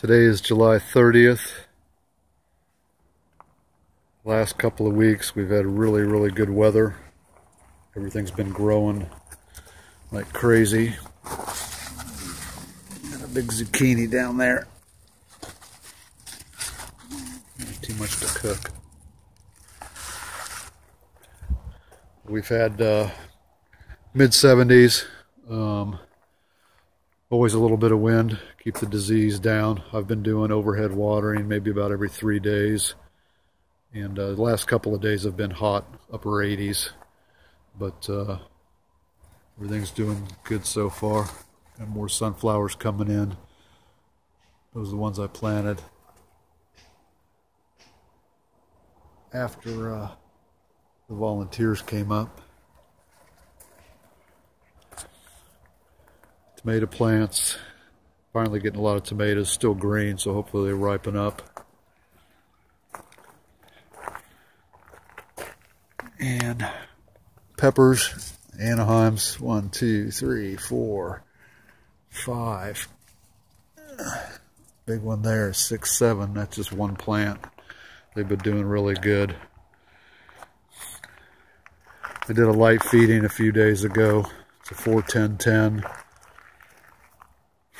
Today is July 30th. Last couple of weeks we've had really, really good weather. Everything's been growing like crazy. Got a big zucchini down there. Not too much to cook. We've had uh, mid 70s. Um, always a little bit of wind, keep the disease down. I've been doing overhead watering maybe about every three days. And uh, the last couple of days have been hot, upper 80s. But uh, everything's doing good so far. Got more sunflowers coming in. Those are the ones I planted. After uh, the volunteers came up. Tomato plants, finally getting a lot of tomatoes, still green, so hopefully they ripen up. And peppers, Anaheim's, one, two, three, four, five. Big one there, six, seven, that's just one plant. They've been doing really good. I did a light feeding a few days ago. It's a 41010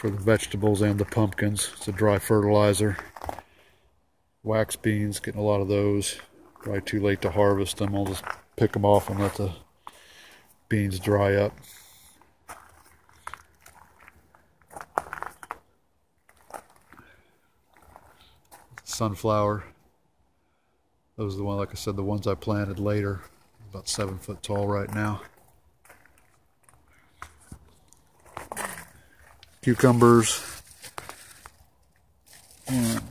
for the vegetables and the pumpkins. It's a dry fertilizer. Wax beans, getting a lot of those. Probably too late to harvest them. I'll just pick them off and let the beans dry up. Sunflower. Those are the ones, like I said, the ones I planted later about seven foot tall right now. Cucumbers. Hmm. And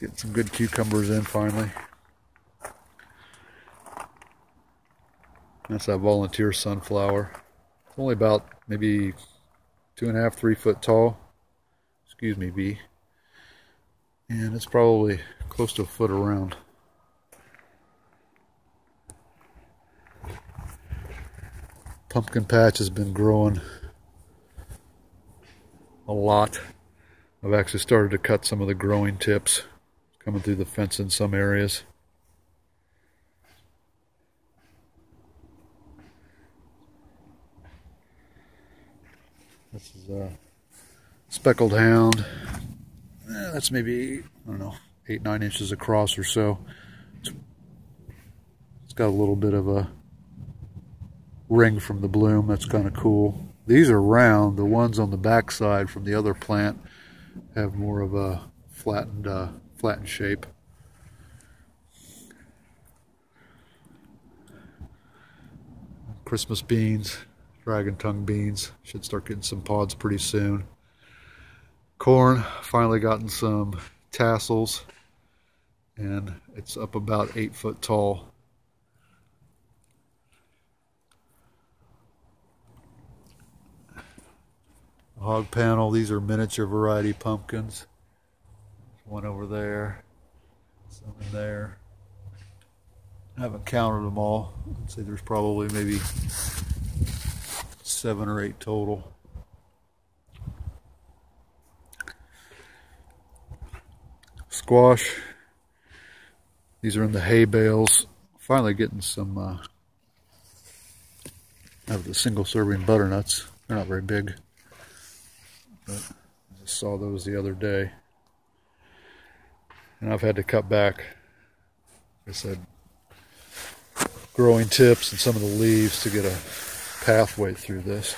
getting some good cucumbers in finally. That's that volunteer sunflower. It's only about maybe two and a half, three foot tall. Excuse me, V. And it's probably close to a foot around. pumpkin patch has been growing a lot. I've actually started to cut some of the growing tips coming through the fence in some areas. This is a speckled hound. Eh, that's maybe, I don't know, eight, nine inches across or so. it's got a little bit of a ring from the bloom. That's kind of cool. These are round. The ones on the backside from the other plant have more of a flattened, uh, flattened shape. Christmas beans, dragon tongue beans. Should start getting some pods pretty soon. Corn, finally gotten some tassels and it's up about eight foot tall. Hog panel. These are miniature variety pumpkins. One over there, some in there. I haven't counted them all. I'd say there's probably maybe seven or eight total. Squash. These are in the hay bales. Finally getting some uh, of the single serving butternuts. They're not very big. But I just saw those the other day. And I've had to cut back, like I said, growing tips and some of the leaves to get a pathway through this.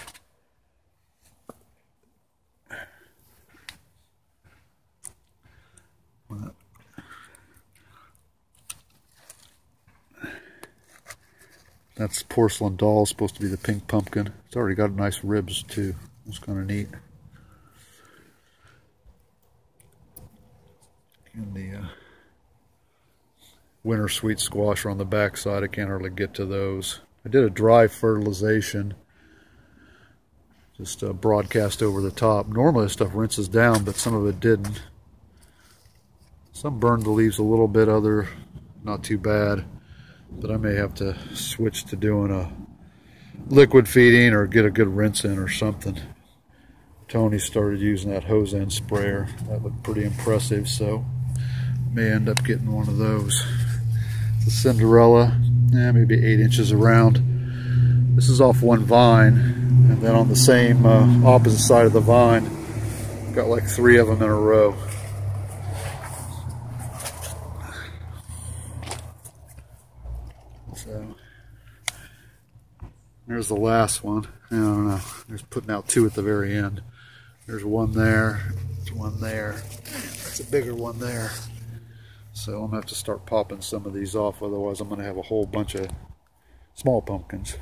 That's porcelain doll, supposed to be the pink pumpkin. It's already got nice ribs too. It's kind of neat. And the uh, winter sweet squash are on the back side. I can't hardly get to those. I did a dry fertilization, just uh, broadcast over the top. Normally stuff rinses down, but some of it didn't. Some burned the leaves a little bit, other not too bad. But I may have to switch to doing a liquid feeding or get a good rinse in or something Tony started using that hose end sprayer. That looked pretty impressive, so may end up getting one of those. It's a Cinderella, yeah, maybe eight inches around. This is off one vine, and then on the same uh, opposite side of the vine, got like three of them in a row. So there's the last one. I don't know. There's putting out two at the very end. There's one there. There's one there. That's a bigger one there. So I'm gonna have to start popping some of these off. Otherwise, I'm gonna have a whole bunch of small pumpkins.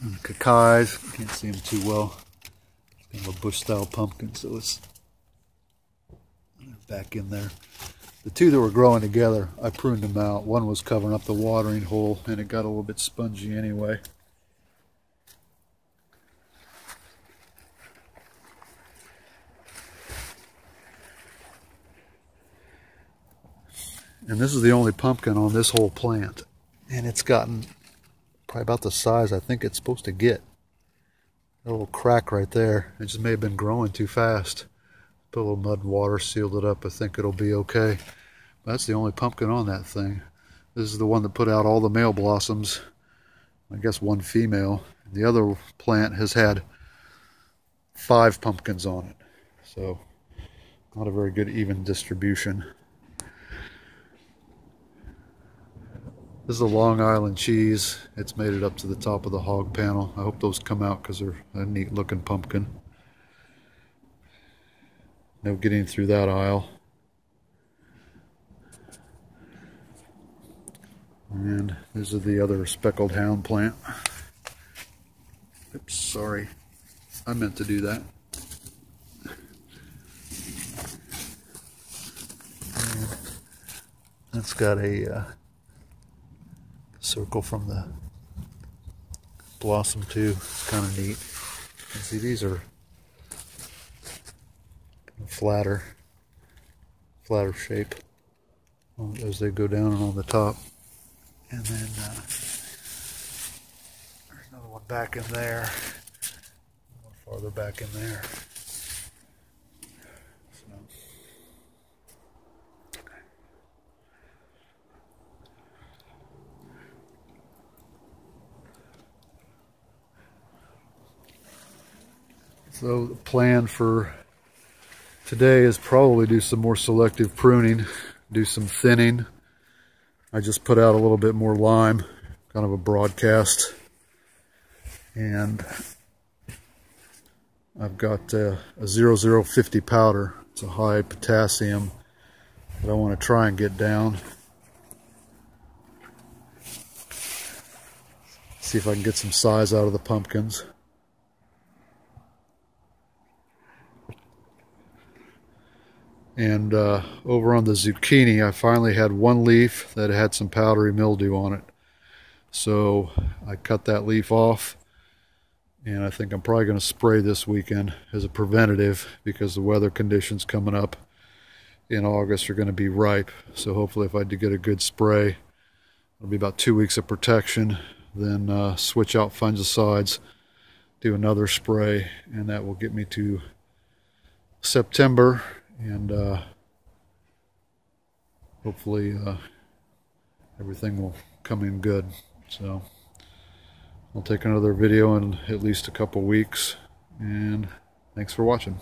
And Kakai's. Can't see them too well. It's kind of a bush style pumpkin, so it's back in there. The two that were growing together, I pruned them out. One was covering up the watering hole and it got a little bit spongy anyway. And this is the only pumpkin on this whole plant. And it's gotten probably about the size I think it's supposed to get. A little crack right there. It just may have been growing too fast. Put a little mud and water, sealed it up. I think it'll be okay. That's the only pumpkin on that thing. This is the one that put out all the male blossoms. I guess one female. The other plant has had five pumpkins on it. So not a very good even distribution. This is a Long Island cheese. It's made it up to the top of the hog panel. I hope those come out because they're a neat looking pumpkin. No getting through that aisle. And this is the other speckled hound plant. Oops, sorry. I meant to do that. And that's got a uh, circle from the blossom too. It's kind of neat. And see, these are flatter, flatter shape as they go down and on the top. And then uh, there's another one back in there, one farther back in there. So the plan for today is probably do some more selective pruning, do some thinning. I just put out a little bit more lime, kind of a broadcast. And I've got uh, a 0050 powder. It's a high potassium that I want to try and get down. See if I can get some size out of the pumpkins. And uh, over on the zucchini, I finally had one leaf that had some powdery mildew on it. So I cut that leaf off. And I think I'm probably going to spray this weekend as a preventative because the weather conditions coming up in August are going to be ripe. So hopefully if I do get a good spray, it'll be about two weeks of protection. Then uh, switch out fungicides, do another spray, and that will get me to September and uh, hopefully uh, everything will come in good. So I'll take another video in at least a couple weeks and thanks for watching.